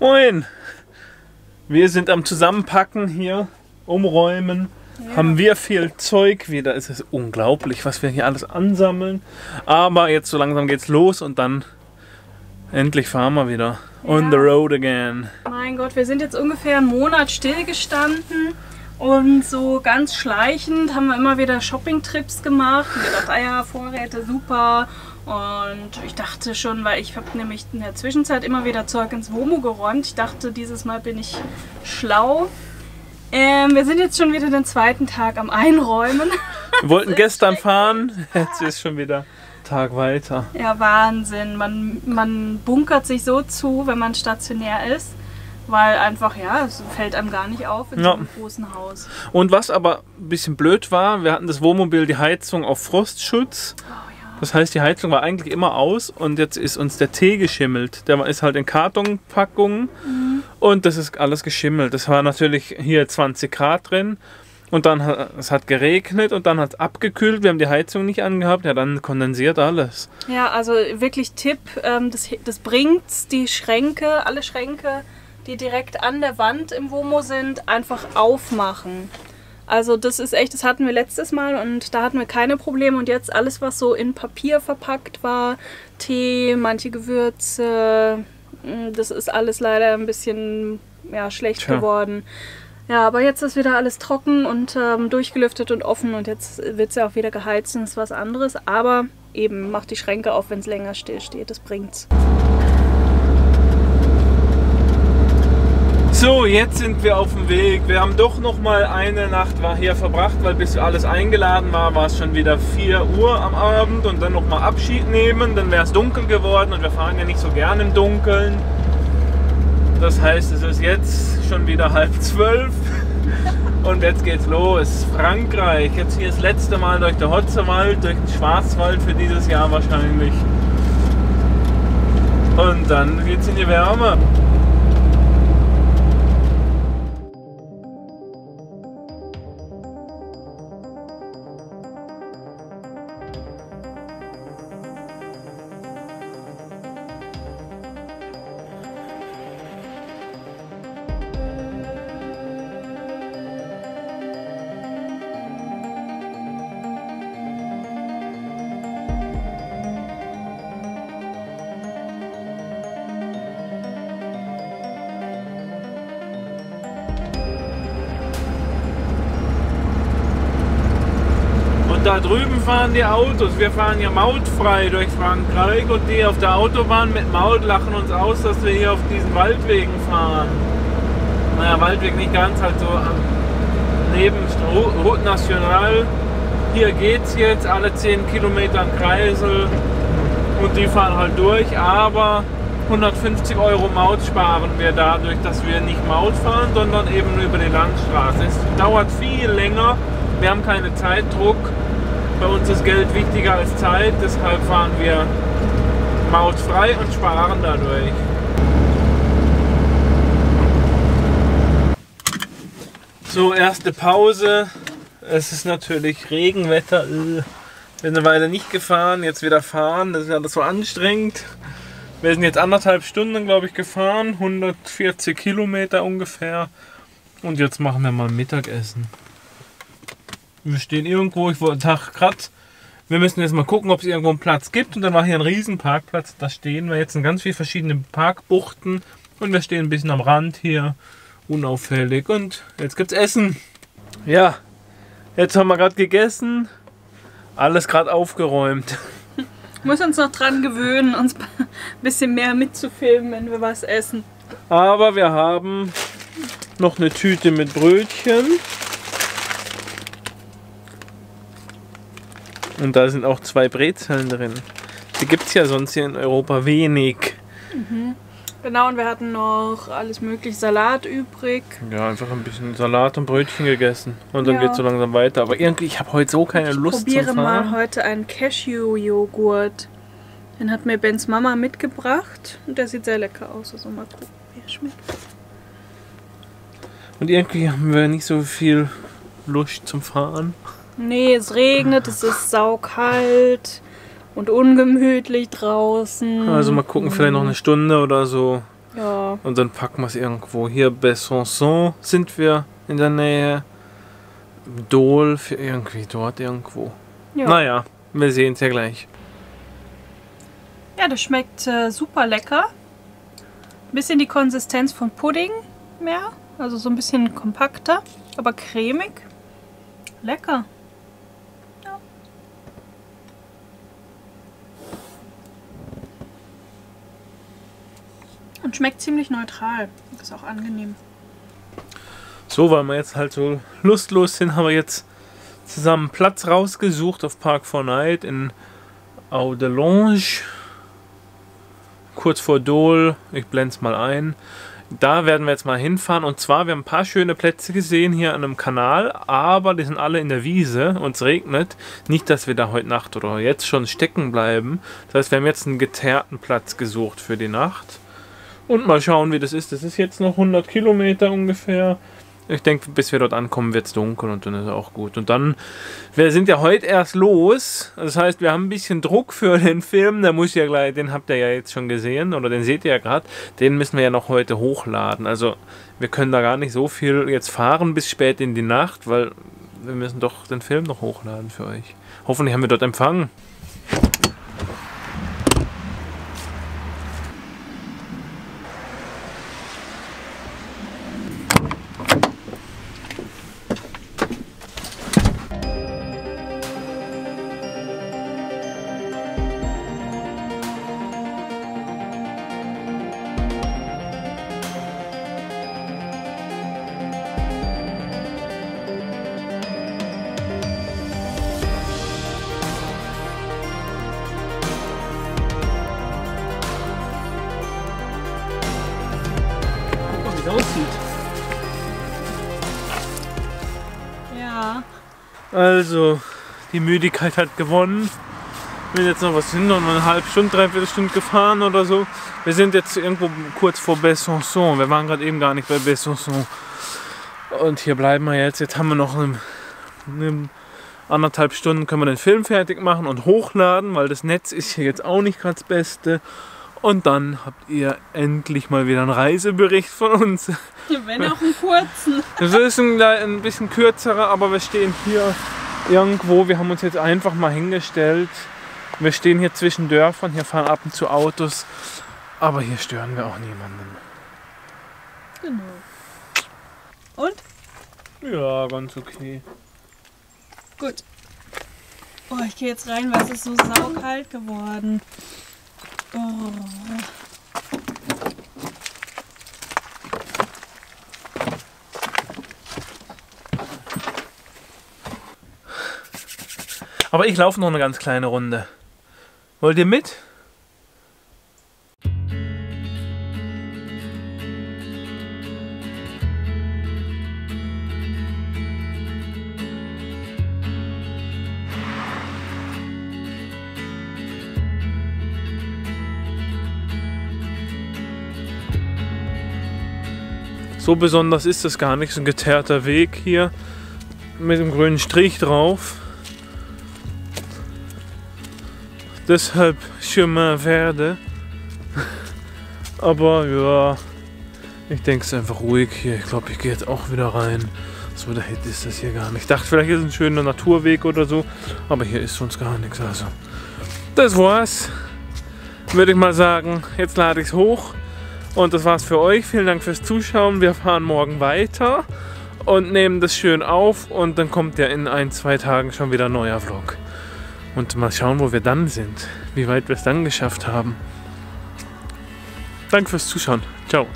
Moin! Wir sind am Zusammenpacken hier, umräumen. Ja. Haben wir viel Zeug wieder. Es ist unglaublich, was wir hier alles ansammeln. Aber jetzt so langsam geht's los und dann endlich fahren wir wieder. Ja. On the road again. Mein Gott, wir sind jetzt ungefähr einen Monat stillgestanden. Und so ganz schleichend haben wir immer wieder Shopping-Trips gemacht. Und gedacht, ah ja, Vorräte super. Und ich dachte schon, weil ich habe nämlich in der Zwischenzeit immer wieder Zeug ins Womo geräumt. Ich dachte, dieses Mal bin ich schlau. Ähm, wir sind jetzt schon wieder den zweiten Tag am Einräumen. Wir wollten gestern fahren, jetzt ist schon wieder Tag weiter. Ja, Wahnsinn. Man, man bunkert sich so zu, wenn man stationär ist. Weil einfach, ja, es fällt einem gar nicht auf in ja. so einem großen Haus. Und was aber ein bisschen blöd war, wir hatten das Wohnmobil, die Heizung auf Frostschutz. Oh, ja. Das heißt, die Heizung war eigentlich immer aus und jetzt ist uns der Tee geschimmelt. Der ist halt in Kartonpackungen mhm. und das ist alles geschimmelt. Das war natürlich hier 20 Grad drin und dann hat es hat geregnet und dann hat es abgekühlt. Wir haben die Heizung nicht angehabt. Ja, dann kondensiert alles. Ja, also wirklich Tipp, ähm, das, das bringt die Schränke, alle Schränke die direkt an der Wand im Womo sind, einfach aufmachen. Also das ist echt, das hatten wir letztes Mal und da hatten wir keine Probleme. Und jetzt alles, was so in Papier verpackt war, Tee, manche Gewürze, mm, das ist alles leider ein bisschen ja, schlecht Tja. geworden. Ja, aber jetzt ist wieder alles trocken und ähm, durchgelüftet und offen und jetzt wird es ja auch wieder geheizt und ist was anderes. Aber eben, macht die Schränke auf, wenn es länger still steht, das bringt's. So, jetzt sind wir auf dem Weg. Wir haben doch noch mal eine Nacht hier verbracht, weil bis alles eingeladen war, war es schon wieder 4 Uhr am Abend und dann noch mal Abschied nehmen. Dann wäre es dunkel geworden und wir fahren ja nicht so gern im Dunkeln. Das heißt, es ist jetzt schon wieder halb zwölf und jetzt geht's los. Frankreich, jetzt hier das letzte Mal durch den Hotzewald, durch den Schwarzwald für dieses Jahr wahrscheinlich. Und dann geht's in die Wärme. Da drüben fahren die Autos. Wir fahren ja mautfrei durch Frankreich und die auf der Autobahn mit Maut lachen uns aus, dass wir hier auf diesen Waldwegen fahren. Naja, Waldweg nicht ganz, halt so neben Route National. Hier geht's jetzt alle 10 Kilometer an Kreisel und die fahren halt durch, aber 150 Euro Maut sparen wir dadurch, dass wir nicht Maut fahren, sondern eben über die Landstraße. Es dauert viel länger, wir haben keinen Zeitdruck bei uns ist Geld wichtiger als Zeit, deshalb fahren wir mautfrei und sparen dadurch. So, erste Pause. Es ist natürlich Regenwetter. Wir sind eine Weile nicht gefahren, jetzt wieder fahren. Das ist ja so anstrengend. Wir sind jetzt anderthalb Stunden, glaube ich, gefahren. 140 Kilometer ungefähr. Und jetzt machen wir mal Mittagessen. Wir stehen irgendwo, ich wollte Tag gerade. Wir müssen jetzt mal gucken, ob es irgendwo einen Platz gibt. Und dann war hier ein riesen Parkplatz. Da stehen wir jetzt in ganz vielen verschiedenen Parkbuchten. Und wir stehen ein bisschen am Rand hier. Unauffällig. Und jetzt gibt's Essen. Ja, jetzt haben wir gerade gegessen. Alles gerade aufgeräumt. Muss uns noch dran gewöhnen, uns ein bisschen mehr mitzufilmen, wenn wir was essen. Aber wir haben noch eine Tüte mit Brötchen. Und da sind auch zwei Brezeln drin. Die gibt es ja sonst hier in Europa wenig. Mhm. Genau, und wir hatten noch alles mögliche Salat übrig. Ja, einfach ein bisschen Salat und Brötchen gegessen. Und dann ja. geht es so langsam weiter. Aber irgendwie, ich habe heute so keine ich Lust zu fahren. mal heute einen Cashew-Joghurt. Den hat mir Bens Mama mitgebracht. Und der sieht sehr lecker aus. Also mal gucken, wie er schmeckt. Und irgendwie haben wir nicht so viel Lust zum Fahren. Nee, es regnet, es ist saukalt und ungemütlich draußen. Also mal gucken, vielleicht noch eine Stunde oder so. Ja. Und dann packen wir es irgendwo. Hier Besançon sind wir in der Nähe. Dole für irgendwie dort irgendwo. Ja, Naja, wir sehen es ja gleich. ja das schmeckt äh, super lecker. Bisschen die Konsistenz von Pudding mehr. Also so ein bisschen kompakter, aber cremig. Lecker. Schmeckt ziemlich neutral. Ist auch angenehm. So, weil wir jetzt halt so lustlos sind, haben wir jetzt zusammen Platz rausgesucht auf Park for Night in Audelange. Kurz vor Dole. Ich blende es mal ein. Da werden wir jetzt mal hinfahren. Und zwar, wir haben ein paar schöne Plätze gesehen hier an einem Kanal, aber die sind alle in der Wiese und es regnet. Nicht, dass wir da heute Nacht oder jetzt schon stecken bleiben. Das heißt, wir haben jetzt einen geteerten Platz gesucht für die Nacht. Und mal schauen, wie das ist. Das ist jetzt noch 100 Kilometer ungefähr. Ich denke, bis wir dort ankommen, wird es dunkel und dann ist auch gut. Und dann, wir sind ja heute erst los. Das heißt, wir haben ein bisschen Druck für den Film. Der muss ja gleich, den habt ihr ja jetzt schon gesehen oder den seht ihr ja gerade. Den müssen wir ja noch heute hochladen. Also wir können da gar nicht so viel jetzt fahren bis spät in die Nacht, weil wir müssen doch den Film noch hochladen für euch. Hoffentlich haben wir dort Empfang. Also, die Müdigkeit hat gewonnen. Wir sind jetzt noch was hin, noch eine halbe Stunde, dreiviertel Stunde gefahren oder so. Wir sind jetzt irgendwo kurz vor Besançon. Wir waren gerade eben gar nicht bei Besançon. Und hier bleiben wir jetzt. Jetzt haben wir noch eine, eine anderthalb Stunden, können wir den Film fertig machen und hochladen, weil das Netz ist hier jetzt auch nicht gerade das Beste. Und dann habt ihr endlich mal wieder einen Reisebericht von uns. Wenn auch einen kurzen. Das ist ein, ein bisschen kürzerer, aber wir stehen hier irgendwo. Wir haben uns jetzt einfach mal hingestellt. Wir stehen hier zwischen Dörfern, hier fahren ab und zu Autos, aber hier stören wir auch niemanden. Genau. Und? Ja, ganz okay. Gut. Oh, ich gehe jetzt rein, weil es ist so saukalt geworden. Aber ich laufe noch eine ganz kleine Runde. Wollt ihr mit? So besonders ist es gar nicht, so ein geteerter Weg hier mit dem grünen Strich drauf. Deshalb Chemin Verde. Aber ja, ich denke es einfach ruhig hier. Ich glaube, ich gehe jetzt auch wieder rein. So der Hit ist das hier gar nicht. Ich dachte, vielleicht ist es ein schöner Naturweg oder so. Aber hier ist sonst gar nichts. Also, das war's. Würde ich mal sagen, jetzt lade ich es hoch. Und das war's für euch. Vielen Dank fürs Zuschauen. Wir fahren morgen weiter und nehmen das schön auf. Und dann kommt ja in ein, zwei Tagen schon wieder ein neuer Vlog. Und mal schauen, wo wir dann sind. Wie weit wir es dann geschafft haben. Danke fürs Zuschauen. Ciao.